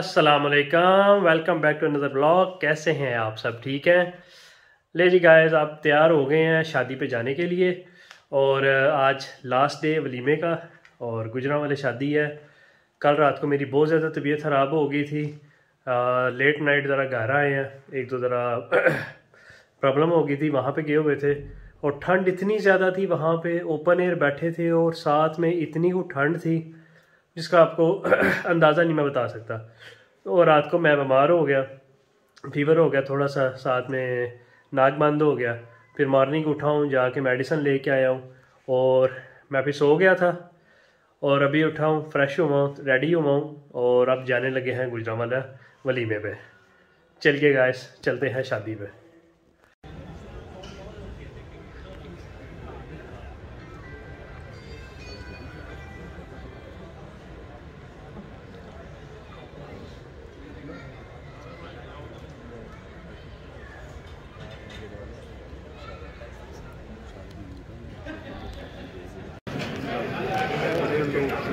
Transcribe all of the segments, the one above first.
असलकम welcome back to another blog कैसे हैं आप सब? ठीक हैं? ले जी गायज आप तैयार हो गए हैं शादी पे जाने के लिए और आज लास्ट डे वलीमे का और गुजरा वाले शादी है। कल रात को मेरी बहुत ज़्यादा तबीयत ख़राब हो गई थी। आ, लेट नाइट ज़रा घर आए हैं। एक दो ज़रा प्रॉब्लम हो गई थी वहाँ पे गए हुए थे और ठंड इतनी ज़्यादा थी वहाँ पे। ओपन एयर बैठे थे और साथ में इतनी वो ठंड थी जिसका आपको अंदाज़ा नहीं मैं बता सकता। तो रात को मैं बीमार हो गया फीवर हो गया थोड़ा सा, साथ में नाक बंद हो गया। फिर मॉर्निंग उठा हूँ, जाके मेडिसिन लेके आया हूँ और मैं फिर सो गया था और अभी उठा हूँ फ्रेश हुआ हूँ रेडी हुआ हूँ और अब जाने लगे हैं गुजरावाला वलीमे पे। चलिए गाइस चलते हैं शादी पे।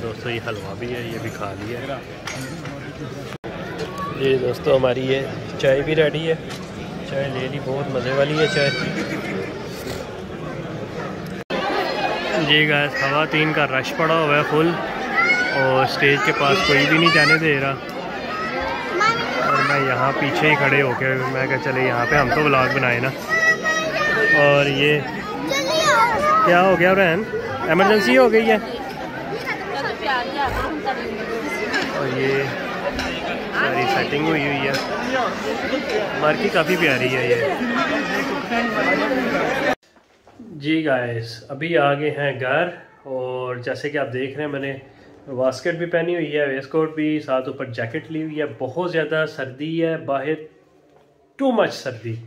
दोस्तों, ये हलवा भी है, ये भी खा लिया ये दोस्तों, हमारी ये चाय भी रेडी है। चाय ले ली, बहुत मज़े वाली है चाय। जी गैस हवा तीन का रश पड़ा हुआ है फुल और स्टेज के पास कोई भी नहीं जाने दे रहा। और मैं यहाँ पीछे ही खड़े होके, मैं क्या चले, यहाँ पे हम तो ब्लॉग बनाए ना। और ये क्या हो गया रहन एमरजेंसी हो गई है। और ये सारी सेटिंग हुई हुई है। मार्की काफ़ी प्यारी है ये। जी गाइस अभी आ गए हैं घर, और जैसे कि आप देख रहे हैं, मैंने वास्केट भी पहनी हुई है वेस्ट कोट भी, साथ ऊपर जैकेट ली हुई है। बहुत ज़्यादा सर्दी है, बाहर टू मच सर्दी।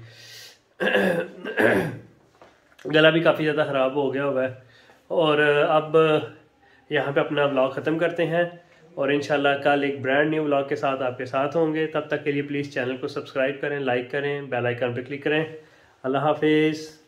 गला भी काफ़ी ज़्यादा ख़राब हो गया हुआ है। और अब यहाँ पे अपना ब्लॉग ख़त्म करते हैं। और इन कल एक ब्रांड न्यू ब्लॉग के साथ आपके साथ होंगे। तब तक के लिए प्लीज़ चैनल को सब्सक्राइब करें लाइक करें बेल आइकन पर क्लिक करें। अल्लाह हाफिज़।